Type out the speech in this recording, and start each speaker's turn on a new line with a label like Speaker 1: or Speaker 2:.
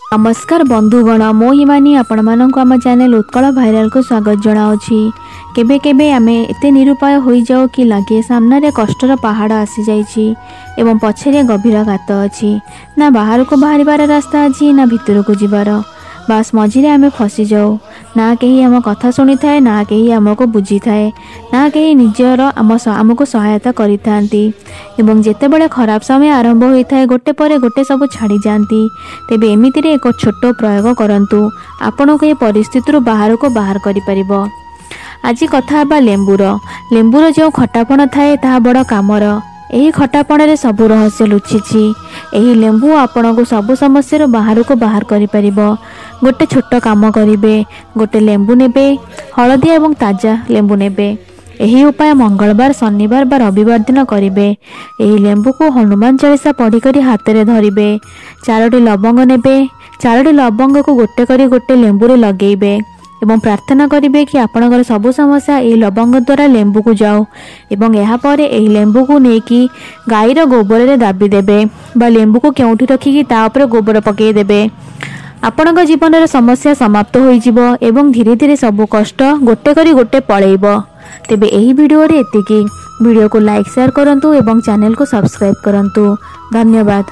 Speaker 1: নমস্কার বন্ধুগণ মো হিমানী আপনার আমার চ্যানেল উৎকল ভাইরাল স্বাগত জনাওছি কেবে কেবে আমি এত নিরুপায় হয়ে যাও কি লাগে সামনে কষ্টর পাহাড় আসি যাই এবং পছরে গভীর গাত অ না বাহারকু বাহার রাস্তা আছে না ভিতরকু যাবার ବାସ୍ ମଝିରେ ଆମେ ଫସିଯାଉ। ନା କେହି ଆମ କଥା ଶୁଣିଥାଏ ନା କେହି ଆମକୁ ବୁଝିଥାଏ ନା କେହି ନିଜର ଆମ ଆମକୁ ସହାୟତା କରିଥାନ୍ତି। ଏବଂ ଯେତେବେଳେ ଖରାପ ସମୟ ଆରମ୍ଭ ହୋଇଥାଏ ଗୋଟେ ପରେ ଗୋଟେ ସବୁ ଛାଡ଼ିଯାଆନ୍ତି। ତେବେ ଏମିତିରେ ଏକ ଛୋଟ ପ୍ରୟୋଗ କରନ୍ତୁ। ଆପଣଙ୍କୁ ଏ ପରିସ୍ଥିତିରୁ ବାହାରକୁ ବାହାର କରିପାରିବ। ଆଜି କଥା ହେବା ଲେମ୍ବୁର। ଲେମ୍ବୁର ଯେଉଁ ଖଟାପଣ ଥାଏ ତାହା ବଡ଼ କାମର। ଏହି ଖଟାପଣରେ ସବୁ ରହସ୍ୟ ଲୁଚିଛି। ଏହି ଲେମ୍ବୁ ଆପଣଙ୍କୁ ସବୁ ସମସ୍ୟାରୁ ବାହାରକୁ ବାହାର କରିପାରିବ। ଗୋଟେ ଛୋଟ କାମ କରିବେ ଗୋଟେ ଲେମ୍ବୁ ନେବେ ହଳଦିଆ ଏବଂ ତାଜା ଲେମ୍ବୁ ନେବେ। ଏହି ଉପାୟ ମଙ୍ଗଳବାର ଶନିବାର ବା ରବିବାର ଦିନ କରିବେ। ଏହି ଲେମ୍ବୁକୁ ହନୁମାନ ଚାଳିଶା ପଢ଼ିକରି ହାତରେ ଧରିବେ। ଚାରୋଟି ଲବଙ୍ଗ ନେବେ। ଚାରୋଟି ଲବଙ୍ଗକୁ ଗୋଟେ କରି ଗୋଟେ ଲେମ୍ବୁରେ ଲଗେଇବେ। ଏବଂ ପ୍ରାର୍ଥନା କରିବେ କି ଆପଣଙ୍କର ସବୁ ସମସ୍ୟା ଏହି ଲବଙ୍ଗ ଦ୍ୱାରା ଲେମ୍ବୁକୁ ଯାଉ ଏବଂ ଏହାପରେ ଏହି ଲେମ୍ବୁକୁ ନେଇକି ଗାଈର ଗୋବରରେ ଦାବି ଦେବେ ବା ଲେମ୍ବୁକୁ କେଉଁଠି ରଖିକି ତା ଉପରେ ଗୋବର ପକାଇଦେବେ ଆପଣଙ୍କ ଜୀବନର ସମସ୍ୟା ସମାପ୍ତ ହୋଇଯିବ ଏବଂ ଧୀରେ ଧୀରେ ସବୁ କଷ୍ଟ ଗୋଟେ କରି ଗୋଟେ ପଳେଇବ। ତେବେ ଏହି ଭିଡ଼ିଓରେ ଏତିକି। ଭିଡ଼ିଓକୁ ଲାଇକ୍ ସେୟାର କରନ୍ତୁ ଏବଂ ଚ୍ୟାନେଲକୁ ସବସ୍କ୍ରାଇବ୍ କରନ୍ତୁ। ଧନ୍ୟବାଦ।